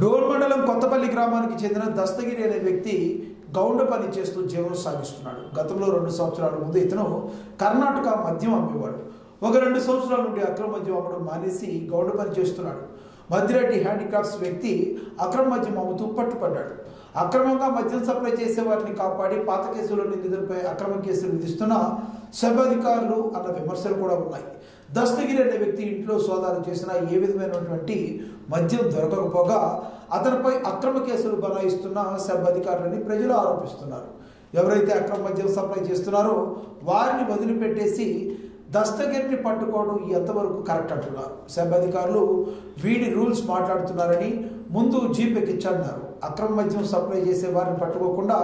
Door మండలం కొత్తపల్లి గ్రామానికి చెందిన దస్తగిరి అనే వ్యక్తి గౌండ పని చేస్తూ జీవనం సాగిస్తున్నాడు. గతంలో రెండు సంవత్సరాల ముందు ఇతను కర్ణాటక మద్యం అమ్మేవాడు. ఒక రెండు సంవత్సరాల నుండి అక్రమ మద్యం అమ్మడం మానేసి గౌండ పని చేస్తున్నాడు. మద్దిరెడ్డి హ్యాండిక్రాఫ్ట్స్ వ్యక్తి అక్రమ మద్యం అమ్ముతూ పట్టుపడ్డాడు. అక్రమంగా మద్యం సప్లై చేసే వారిని కాపాడి పాత కేసులో నిందితులపై అక్రమ కేసులు విధిస్తున్న సబ్ అధికారులు అన్న విమర్శలు కూడా ఉన్నాయి. దస్తగిరి అనే వ్యక్తి ఇంట్లో సోదాలు చేసిన ఏ విధమైనటువంటి మద్యం దొరకకపోగా అతనిపై అక్రమ కేసులు బనాయిస్తున్న సబ్ అధికారులని ప్రజలు ఆరోపిస్తున్నారు. ఎవరైతే అక్రమ మద్యం సప్లై చేస్తున్నారో వారిని వదిలిపెట్టేసి దస్తగిరిని పట్టుకోవడం ఎంతవరకు కరెక్ట్ అంటున్నారు. సబ్ అధికారులు వీడి రూల్స్ మాట్లాడుతున్నారని ముందు జీప్ ఎక్కించన్నారు అక్రమ మద్యం సప్లై చేసే వారిని పట్టుకోకుండా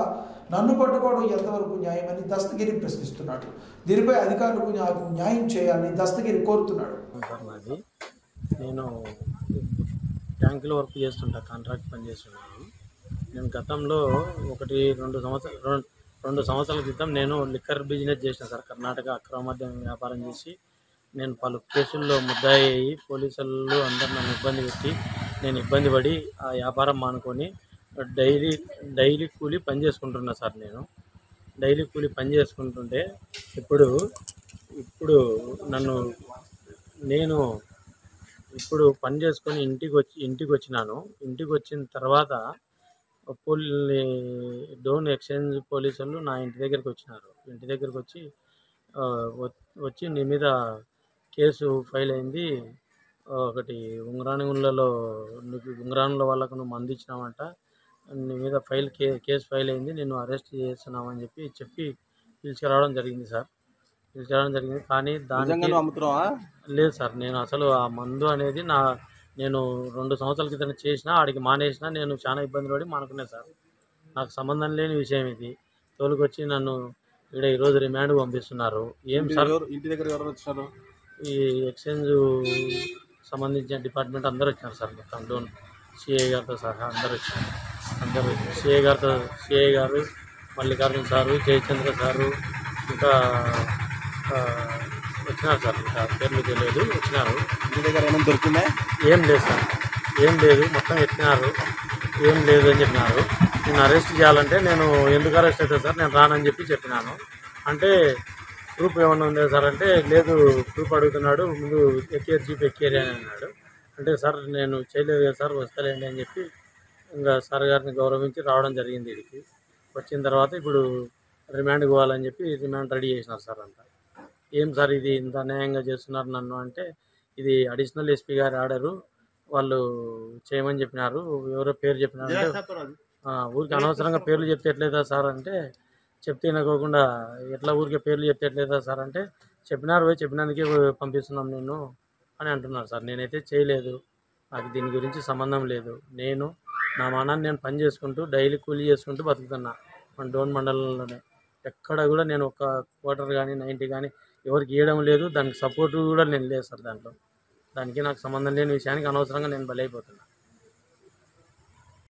నన్ను పట్టుకోవడం ఎంతవరకు న్యాయమని దస్తగిరి ప్రశ్నిస్తున్నాడు. దీనిపై అధికారులకు నాకు న్యాయం చేయాలని దస్తగిరి కోరుతున్నాడు. నాది నేను ట్యాంకులో వర్క్ చేస్తుంటా కాంట్రాక్ట్ పని చేస్తున్నాను. నేను గతంలో ఒకటి రెండు సంవత్సరాలు రెండు రెండు సంవత్సరాల క్రితం నేను లిక్కర్ బిజినెస్ చేసిన సార్ కర్ణాటక అక్రమ మద్యం వ్యాపారం చేసి నేను పలు కేసుల్లో ముద్దాయి పోలీసులు అందరు నన్ను ఇబ్బంది పెట్టి నేను ఇబ్బంది పడి ఆ వ్యాపారం మానుకొని డైలీ డైలీ కూలి పని చేసుకుంటున్నా సార్ నేను. డైలీ కూలి పని చేసుకుంటుంటే ఇప్పుడు ఇప్పుడు నన్ను నేను ఇప్పుడు పని చేసుకొని ఇంటికి వచ్చి ఇంటికి వచ్చినాను. ఇంటికి వచ్చిన తర్వాత పోలీ డోన్ ఎక్స్చేంజ్ పోలీసులు నా ఇంటి దగ్గరికి వచ్చినారు. ఇంటి దగ్గరికి వచ్చి వ- వచ్చి నీ మీద కేసు ఫైల్ అయింది. ఒకటి ఉంగరానిగుండ్లలో నీకు ఉంగరానుల వాళ్ళకు నువ్వు మందు ఇచ్చినావంట నీ మీద ఫైల్ కే కేసు ఫైల్ అయింది. నేను అరెస్ట్ చేస్తున్నామని చెప్పి చెప్పి పిలిచిరావడం జరిగింది సార్. పిలిచిరావడం జరిగింది. కానీ అమ్ముతున్నావా లేదు సార్. నేను అసలు ఆ మందు అనేది నా నేను రెండు సంవత్సరాల క్రితం చేసిన ఆడికి మానేసిన నేను చాలా ఇబ్బంది పడి మానుకునే సార్. నాకు సంబంధం లేని విషయం ఇది. తోలుకొచ్చి నన్ను ఇక్కడ ఈరోజు రిమాండ్ పంపిస్తున్నారు. ఏం సార్? ఇంటి దగ్గర ఎవరు ఈ ఎక్స్చేంజ్ సంబంధించిన డిపార్ట్మెంట్ అందరూ వచ్చారు సార్. మొత్తం డోన్ సిఐ గారితో సహా అందరూ వచ్చారు. అందరూ సిఐ గారితో సిఐ గారు మల్లికార్జున సారు జయచంద్ర సారు ఇంకా వచ్చినారు సార్. ఇంకా పేర్లు తెలియదు వచ్చినారు. ఇంటి దగ్గర ఏమైనా దొరికిందా? ఏం లేదు సార్. ఏం లేదు మొత్తం ఎత్తినారు ఏం లేదు అని చెప్పినారు. నేను అరెస్ట్ చేయాలంటే నేను ఎందుకు అరెస్ట్ అవుతాను సార్? నేను రానని చెప్పి చెప్పినాను. అంటే ప్రూఫ్ ఏమన్నా ఉందా సార్ అంటే లేదు ప్రూఫ్ అడుగుతున్నాడు ముందు ఎక్కేరు జీప్ ఎక్కేరి అని అన్నాడు. అంటే సార్ నేను చేయలేదు కదా సార్ వస్తలేండి అని చెప్పి ఇంకా సార్ గారిని గౌరవించి రావడం జరిగింది ఇక్కడికి. వచ్చిన తర్వాత ఇప్పుడు రిమాండ్ పోవాలని చెప్పి రిమాండ్ రెడీ చేసినారు సార్ అంతా. ఏం సార్ ఇది ఇంత అన్యాయంగా చేస్తున్నారు నన్ను అంటే ఇది అడిషనల్ ఎస్పీ గారి ఆర్డరు వాళ్ళు చేయమని చెప్పినారు ఎవరో పేరు చెప్పినారు అంటే ఊరికి అనవసరంగా పేర్లు చెప్తే ఎట్లేదా సార్ అంటే చెప్తే వినకోకుండా ఎట్లా ఊరికే పేర్లు చెప్తే ఎట్లేదా సార్ అంటే చెప్పినారు పోయి చెప్పినందుకే పంపిస్తున్నాం నేను అని అంటున్నారు సార్. నేనైతే చేయలేదు. నాకు దీని గురించి సంబంధం లేదు. నేను నా మానాన్ని నేను పని చేసుకుంటూ డైలీ కూలీ చేసుకుంటూ బతుకుతున్నా మన డోన్ మండలంలోనే. ఎక్కడ కూడా నేను ఒక క్వార్టర్ కానీ నైంటీ కానీ ఎవరికి ఇవ్వడం లేదు. దానికి సపోర్ట్ కూడా నేను లేదు సార్ దాంట్లో. దానికి నాకు సంబంధం లేని విషయానికి అనవసరంగా నేను బలైపోతున్నా.